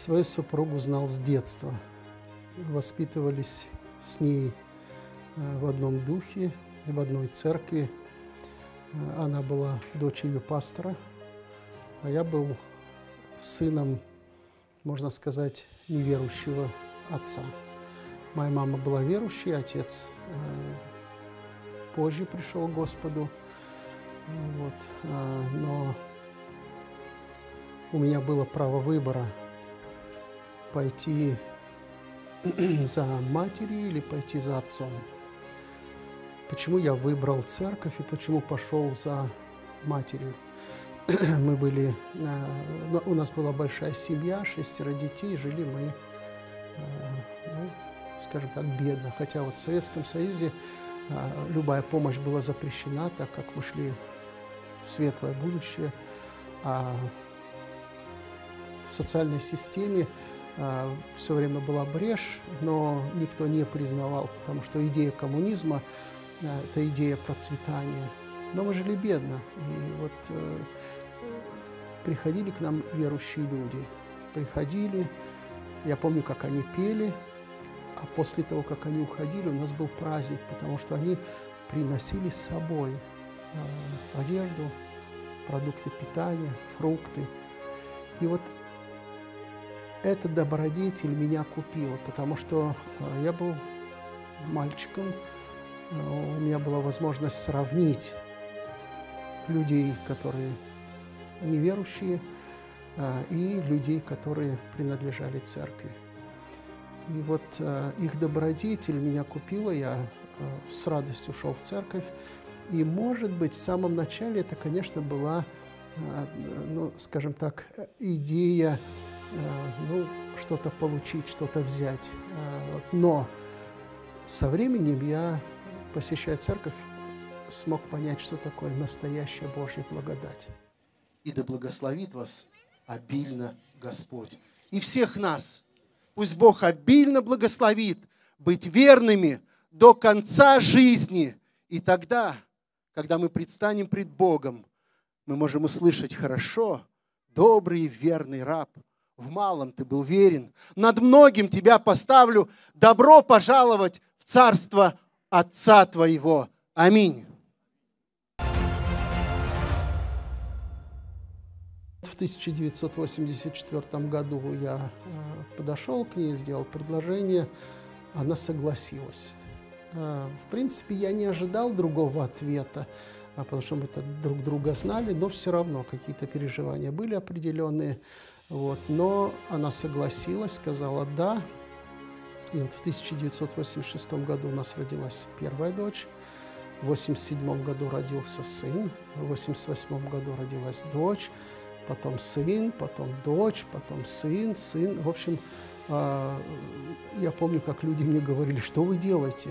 Свою супругу знал с детства. Воспитывались с ней э, в одном духе, в одной церкви. Э, она была дочерью пастора, а я был сыном, можно сказать, неверующего отца. Моя мама была верующей, отец э, позже пришел к Господу. Вот. Но у меня было право выбора – пойти за матерью или пойти за отцом. Почему я выбрал церковь и почему пошел за матерью? Мы были, э, у нас была большая семья, шестеро детей, жили мы, э, ну, скажем так, бедно. Хотя вот в Советском Союзе э, любая помощь была запрещена, так как мы шли в светлое будущее. А в социальной системе все время была брешь, но никто не признавал, потому что идея коммунизма а, – это идея процветания. Но мы жили бедно, и вот э, приходили к нам верующие люди, приходили, я помню, как они пели, а после того, как они уходили, у нас был праздник, потому что они приносили с собой э, одежду, продукты питания, фрукты. И вот этот добродетель меня купил, потому что э, я был мальчиком, э, у меня была возможность сравнить людей, которые неверующие, э, и людей, которые принадлежали церкви. И вот их добродетель меня купила, я с радостью шел в церковь. И, может быть, в самом начале это, конечно, была, ну, скажем так, идея ну, что-то получить, что-то взять. Э, но со временем я, посещая церковь, смог понять, что такое настоящая Божья благодать. И да благословит вас обильно Господь. И всех нас. Пусть Бог обильно благословит быть верными до конца жизни. И тогда, когда мы предстанем пред Богом, мы можем услышать хорошо, добрый и верный раб – в малом ты был верен, над многим тебя поставлю. Добро пожаловать в царство Отца твоего. Аминь. В 1984 году я э, подошел к ней, сделал предложение, она согласилась. Э, в принципе, я не ожидал другого ответа, потому что мы друг друга знали, но все равно какие-то переживания были определенные. Вот. Но она согласилась, сказала «да». И вот в 1986 году у нас родилась первая дочь, в 1987 году родился сын, в 1988 году родилась дочь, потом сын, потом дочь, потом сын, сын. В общем, а, я помню, как люди мне говорили, что вы делаете?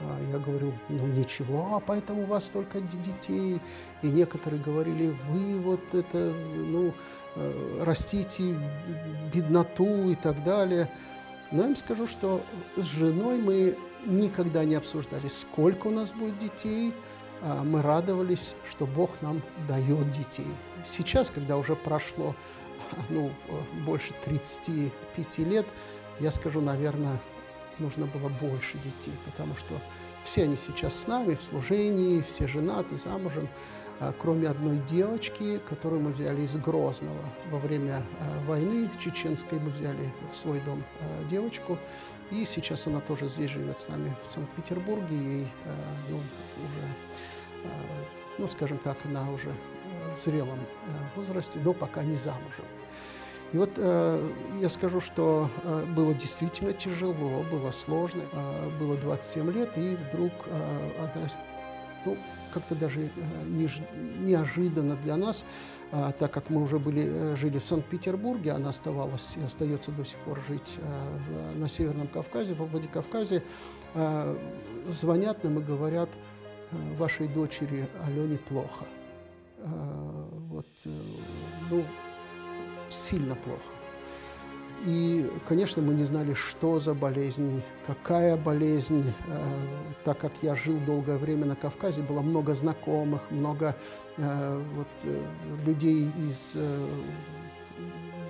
А я говорил, ну ничего, а поэтому у вас столько детей. И некоторые говорили, вы вот это, ну, Э, растите бедноту и так далее. Но я им скажу, что с женой мы никогда не обсуждали, сколько у нас будет детей. А мы радовались, что Бог нам дает детей. Сейчас, когда уже прошло ну, больше 35 лет, я скажу, наверное, нужно было больше детей, потому что все они сейчас с нами в служении, все женаты, замужем. А, кроме одной девочки, которую мы взяли из Грозного. Во время а, войны чеченской мы взяли в свой дом а, девочку, и сейчас она тоже здесь живет с нами в Санкт-Петербурге, ей ну, уже, ну, скажем так, она уже в зрелом возрасте, но пока не замужем. И вот э, я скажу, что э, было действительно тяжело, было сложно, э, было 27 лет, и вдруг э, она ну, как-то даже э, неожиданно для нас, а, так как мы уже были, э, жили в Санкт-Петербурге, она оставалась и остается до сих пор жить э, на Северном Кавказе, во Владикавказе, звонят нам и говорят, вашей дочери Алене плохо. Вот, ну, сильно плохо. И, конечно, мы не знали, что за болезнь, какая болезнь. Э, так как я жил долгое время на Кавказе, было много знакомых, много э, вот, э, людей из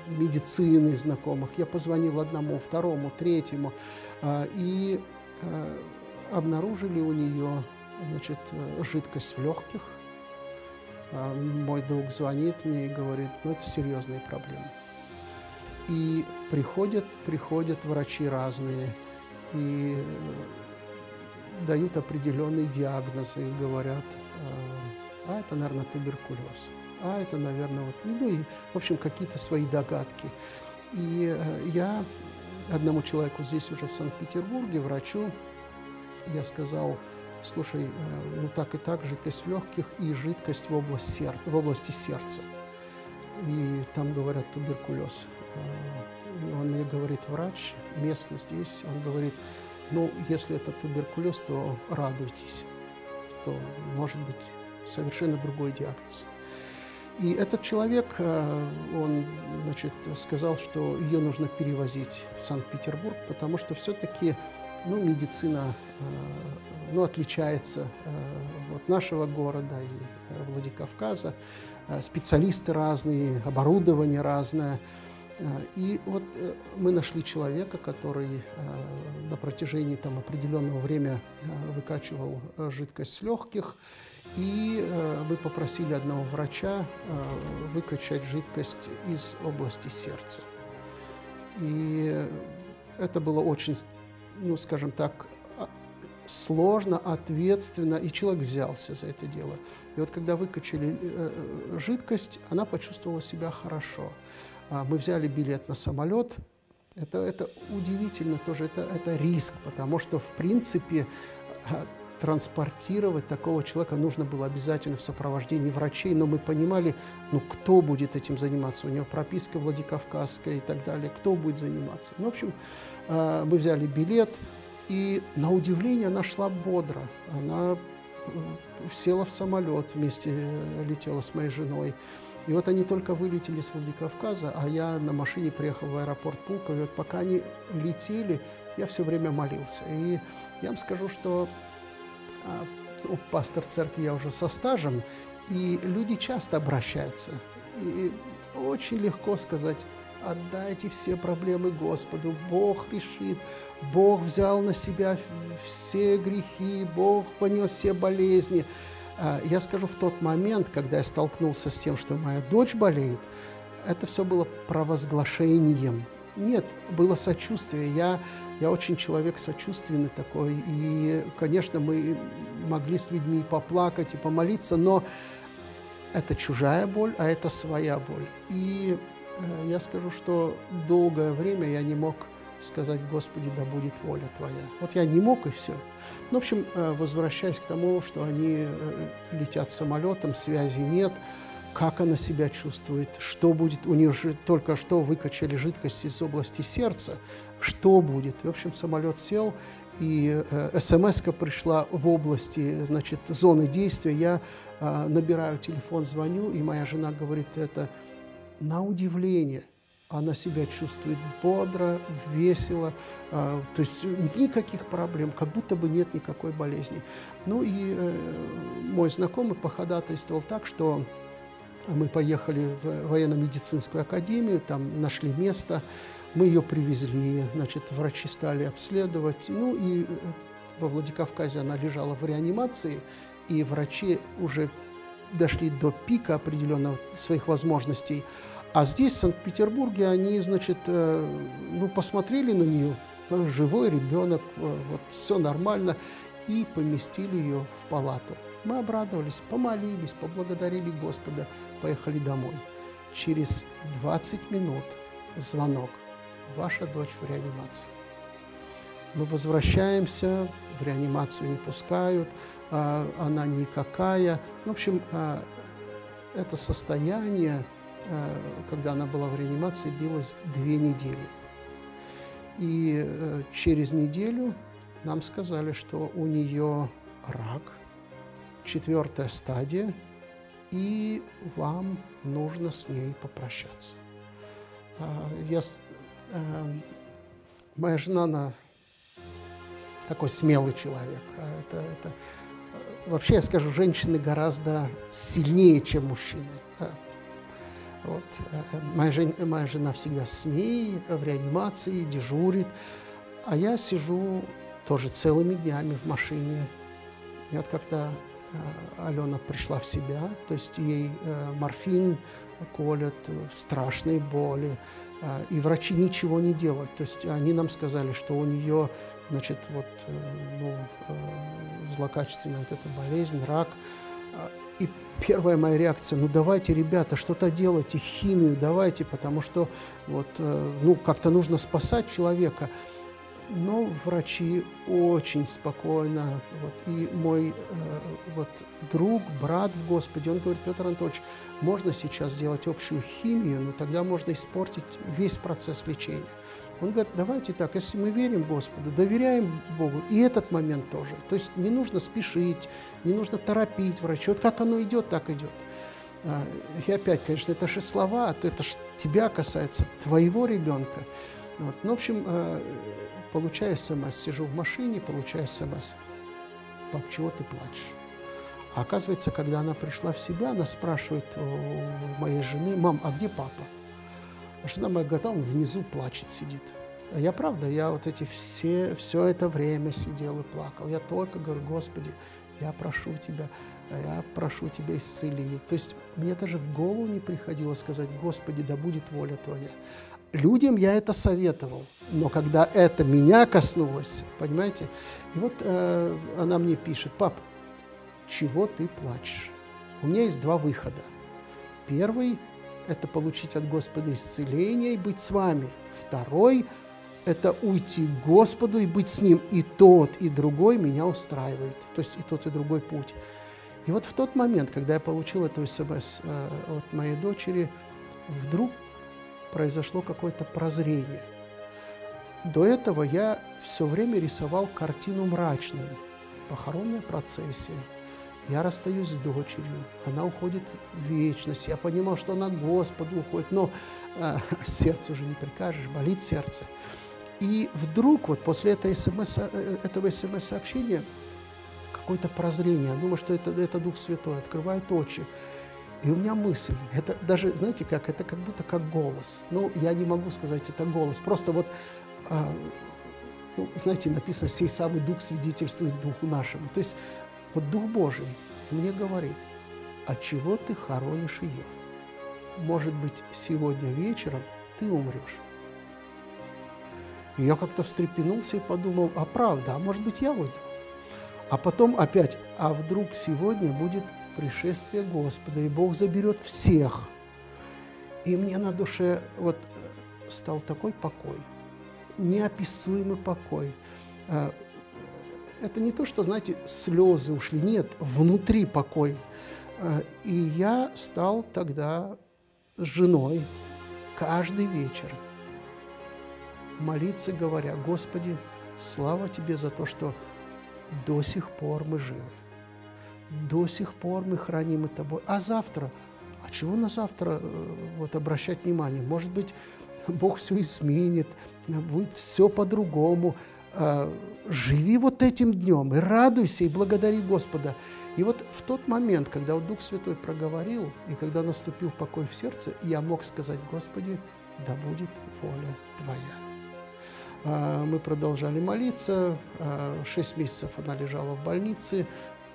медицины знакомых. Я позвонил одному, второму, третьему. И обнаружили у нее значит, жидкость в легких. Мой друг звонит мне и говорит, ну это серьезные проблемы. И приходят, приходят врачи разные и дают определенные диагнозы и говорят, а это, наверное, туберкулез, а это, наверное, вот, ну и, в общем, какие-то свои догадки. И э, я одному человеку здесь уже в Санкт-Петербурге, врачу, я сказал, слушай, э, ну так и так, жидкость в легких и жидкость в, область сер... в области сердца. И там говорят туберкулез. Э, и он мне говорит, врач местный здесь, он говорит, ну, если это туберкулез, то радуйтесь, то, может быть, совершенно другой диагноз. И этот человек, э, он значит, сказал, что ее нужно перевозить в Санкт-Петербург, потому что все-таки ну, медицина ну, отличается э, от нашего города и Владикавказа. Специалисты разные, оборудование разное. И вот мы нашли человека, который на протяжении там, определенного времени выкачивал жидкость с легких, и э, мы попросили одного врача э, выкачать жидкость из области сердца. И это было очень, ну, скажем так, сложно, ответственно, и человек взялся за это дело. И вот когда выкачали э, э жидкость, она почувствовала себя хорошо. А мы взяли билет на самолет. Это, это удивительно тоже, это, это риск, потому что, в принципе, а, транспортировать такого человека нужно было обязательно в сопровождении врачей, но мы понимали, ну, кто будет этим заниматься, у него прописка Владикавказская и так далее, кто будет заниматься. Ну, в общем, э, мы взяли билет, и на удивление она шла бодро. Она э, села в самолет вместе, э, летела с моей женой. И вот они только вылетели с Владикавказа, а я на машине приехал в аэропорт Пулково. И вот пока они летели, я все время молился. И я вам скажу, что а, ну, пастор церкви я уже со стажем, и люди часто обращаются. И очень легко сказать, отдайте все проблемы Господу, Бог решит, Бог взял на себя все грехи, Бог понес все болезни. А, я скажу, в тот момент, когда я столкнулся с тем, что моя дочь болеет, это все было провозглашением нет, было сочувствие. Я, я очень человек сочувственный такой. И, конечно, мы могли с людьми поплакать и помолиться, но это чужая боль, а это своя боль. И я скажу, что долгое время я не мог сказать, Господи, да будет воля Твоя. Вот я не мог, и все. Ну, в общем, э, возвращаясь к тому, что они э, летят самолетом, связи нет, как она себя чувствует, что будет, у нее же только что выкачали жидкость из области сердца, что будет. В общем, самолет сел, и э, пришла в области, значит, зоны действия. Я э, набираю телефон, звоню, и моя жена говорит, это на удивление – она себя чувствует бодро, весело, э, то есть никаких проблем, как будто бы нет никакой болезни. Ну и э, мой знакомый походатайствовал так, что мы поехали в военно-медицинскую академию, там нашли место, мы ее привезли, значит, врачи стали обследовать. Ну и э, во Владикавказе она лежала в реанимации, и врачи уже дошли до пика определенного своих возможностей. А здесь, в Санкт-Петербурге, они, значит, э, ну, посмотрели на нее, живой ребенок, э, вот все нормально, и поместили ее в палату. Мы обрадовались, помолились, поблагодарили Господа, поехали домой. Через 20 минут звонок. Ваша дочь в реанимации. Мы возвращаемся, в реанимацию не пускают, а, она никакая. В общем, а, это состояние, а, когда она была в реанимации, билось две недели. И э, через неделю нам сказали, что у нее рак – четвертая стадия, и вам нужно с ней попрощаться. Я, э, моя жена, она такой смелый человек. А это, это, вообще, я скажу, женщины гораздо сильнее, чем мужчины. Вот. Моя, жен, моя жена всегда с ней, в реанимации, дежурит. А я сижу тоже целыми днями в машине. И вот когда Алена пришла в себя, то есть ей морфин колят, страшные боли, и врачи ничего не делают. То есть они нам сказали, что у нее значит, вот, ну, злокачественная вот эта болезнь, рак. И первая моя реакция, ну давайте, ребята, что-то делайте, химию давайте, потому что вот, ну, как-то нужно спасать человека. Но врачи очень спокойно, вот, и мой э, вот, друг, брат в Господе, он говорит, Петр Анатольевич, можно сейчас сделать общую химию, но тогда можно испортить весь процесс лечения. Он говорит, давайте так, если мы верим Господу, доверяем Богу, и этот момент тоже. То есть не нужно спешить, не нужно торопить врача. Вот как оно идет, так идет. А, и опять, конечно, это же слова, то это же тебя касается, твоего ребенка. Вот. Ну, в общем, а, получаю смс, сижу в машине, получаю смс. Пап, чего ты плачешь? А оказывается, когда она пришла в себя, она спрашивает у моей жены, мам, а где папа? А жена моя говорит, он внизу плачет, сидит. А я правда, я вот эти все, все это время сидел и плакал. Я только говорю, Господи, я прошу Тебя, я прошу Тебя исцели. То есть мне даже в голову не приходило сказать, Господи, да будет воля Твоя. Людям я это советовал, но когда это меня коснулось, понимаете, и вот э, она мне пишет, пап, чего ты плачешь? У меня есть два выхода. Первый – это получить от Господа исцеление и быть с вами. Второй – это уйти к Господу и быть с Ним. И тот, и другой меня устраивает. То есть и тот, и другой путь. И вот в тот момент, когда я получил эту смс э, от моей дочери, вдруг произошло какое-то прозрение. До этого я все время рисовал картину мрачную. Похоронная процессия. Я расстаюсь с дочерью, она уходит в вечность. Я понимал, что она Господу уходит, но э, сердце уже не прикажешь, болит сердце. И вдруг вот после этой СМС, э, этого смс-сообщения какое-то прозрение. Я думаю, что это, это Дух Святой открывает очи. И у меня мысль, это даже, знаете как, это как будто как голос. Ну, я не могу сказать, это голос. Просто вот, а, ну, знаете, написано, сей самый Дух свидетельствует Духу нашему. То есть вот Дух Божий мне говорит, а чего ты хоронишь ее? Может быть, сегодня вечером ты умрешь. И я как-то встрепенулся и подумал, а правда, а может быть, я уйду? А потом опять, а вдруг сегодня будет пришествие Господа, и Бог заберет всех. И мне на душе вот э, стал такой покой, неописуемый покой. Э, это не то, что, знаете, слезы ушли, нет, внутри покой. Э, и я стал тогда с женой каждый вечер молиться, говоря, Господи, слава Тебе за то, что до сих пор мы живы до сих пор мы храним это Тобой. А завтра? А чего на завтра э, вот, обращать внимание? Может быть, Бог все изменит, будет все по-другому. А, живи вот этим днем и радуйся, и благодари Господа. И вот в тот момент, когда Дух Святой проговорил, и когда наступил покой в сердце, я мог сказать, Господи, да будет воля Твоя. А, мы продолжали молиться. А, шесть месяцев она лежала в больнице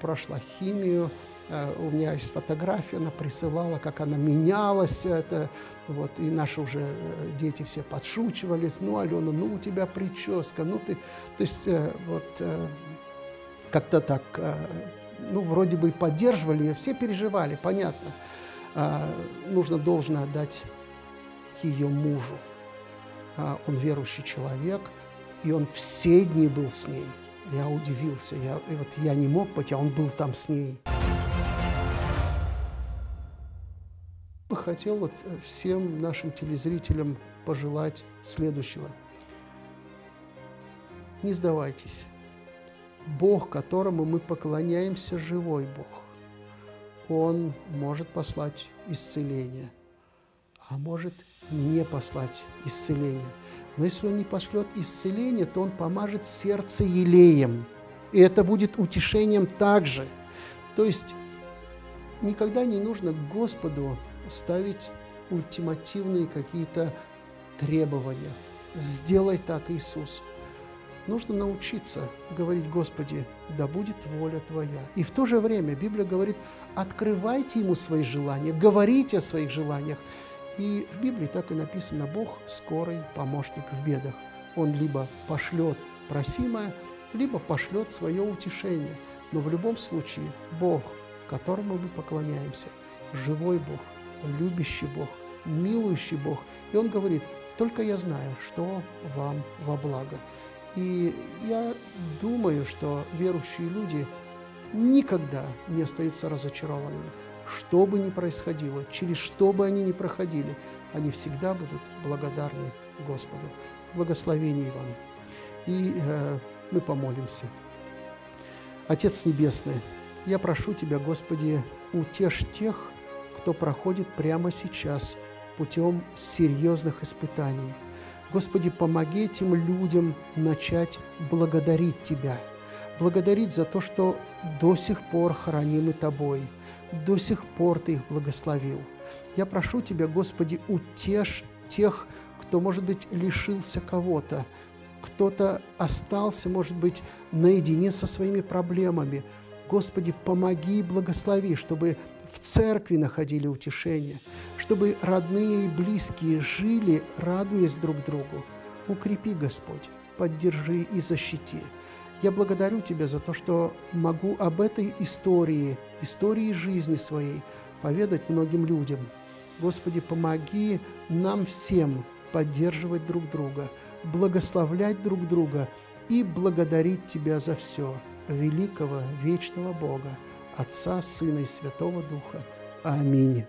прошла химию, э, у меня есть фотография, она присылала, как она менялась, это, вот, и наши уже э, дети все подшучивались, ну, Алена, ну, у тебя прическа, ну, ты, то есть, э, вот, как-то так, ну, вроде бы и поддерживали ее, все переживали, понятно. А, нужно должно отдать ее мужу. А, он верующий человек, и он все дни был с ней – я удивился. Я, вот я не мог быть, а он был там с ней. бы хотел вот э, всем нашим телезрителям пожелать следующего. Не сдавайтесь. Бог, которому мы поклоняемся, живой Бог. Он может послать исцеление, а может не послать исцеление – но если он не пошлет исцеление, то он помажет сердце елеем. И это будет утешением также. То есть никогда не нужно Господу ставить ультимативные какие-то требования. Сделай так, Иисус. Нужно научиться говорить, Господи, да будет воля Твоя. И в то же время Библия говорит, открывайте Ему свои желания, говорите о своих желаниях. И в Библии так и написано, Бог скорый помощник в бедах. Он либо пошлет просимое, либо пошлет свое утешение. Но в любом случае Бог, которому мы поклоняемся, живой Бог, любящий Бог, милующий Бог. И Он говорит, только я знаю, что вам во благо. И я думаю, что верующие люди никогда не остаются разочарованными. Что бы ни происходило, через что бы они ни проходили, они всегда будут благодарны Господу. Благословений вам. И э, мы помолимся. Отец Небесный, я прошу Тебя, Господи, утешь тех, кто проходит прямо сейчас путем серьезных испытаний. Господи, помоги этим людям начать благодарить Тебя, благодарить за то, что до сих пор хранимы Тобой, до сих пор Ты их благословил. Я прошу Тебя, Господи, утешь тех, кто, может быть, лишился кого-то, кто-то остался, может быть, наедине со своими проблемами. Господи, помоги и благослови, чтобы в церкви находили утешение, чтобы родные и близкие жили, радуясь друг другу. Укрепи, Господь, поддержи и защити. Я благодарю Тебя за то, что могу об этой истории, истории жизни своей, поведать многим людям. Господи, помоги нам всем поддерживать друг друга, благословлять друг друга и благодарить Тебя за все, великого, вечного Бога, Отца, Сына и Святого Духа. Аминь.